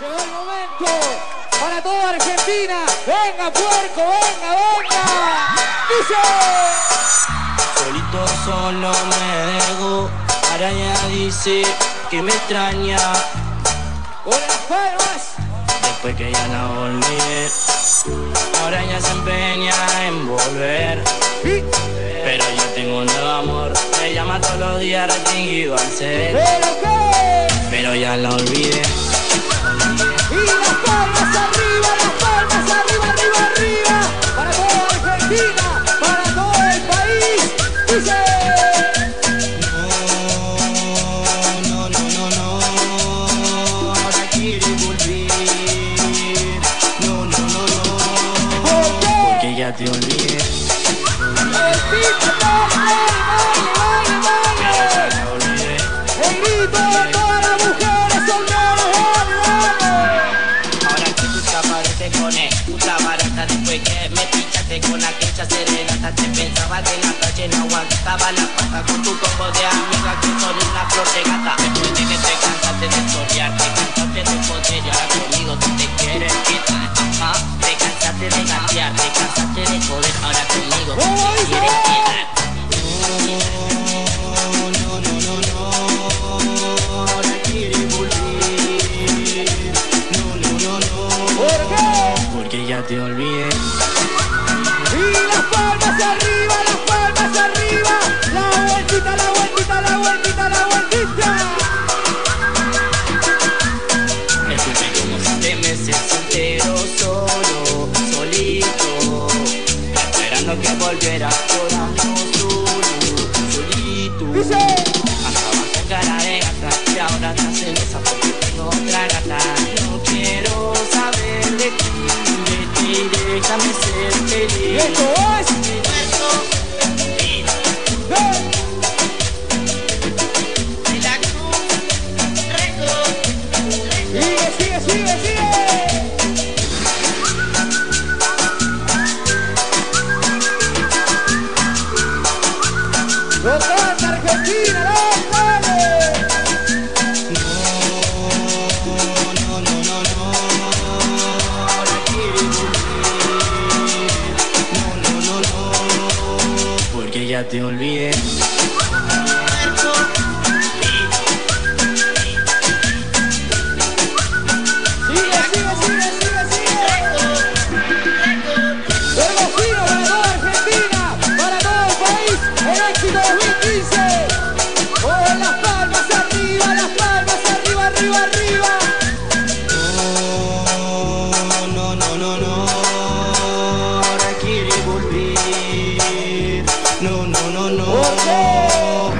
Llegó el momento para toda Argentina. Venga, puerco, venga, venga. Dice. Solito solo me dejo. Araña dice que me extraña. Con las palmas. Después que ya la olvidé. Araña se empeña en volver. Pero yo tengo un nuevo amor. Me llama todos los días restringido al ser. pero qué. Pero ya la olvidé. Argentina, para todo el país. Dice. No, no, no, no. Ahora quiere volver. No, no, no, no. ¿Por qué? Porque ya te olvidé. Ahora que tú te apareces con él, puta barata después que con aquella serenata Te pensaba en la calle no aguantaba la pata con tu combo de amigas que son una flor de vueltita. Estuve como siete meses soltero, solo, solito. Esperando que volviera llorando solo, solito. Andaba con cara de gata y ahora estás celosa porque tengo otra gata. No quiero saber de ti, de ti, déjame ser feliz. esto es. No, porque ya te olvidé. Volver. No, no, no, no,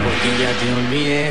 porque ya te olvidé.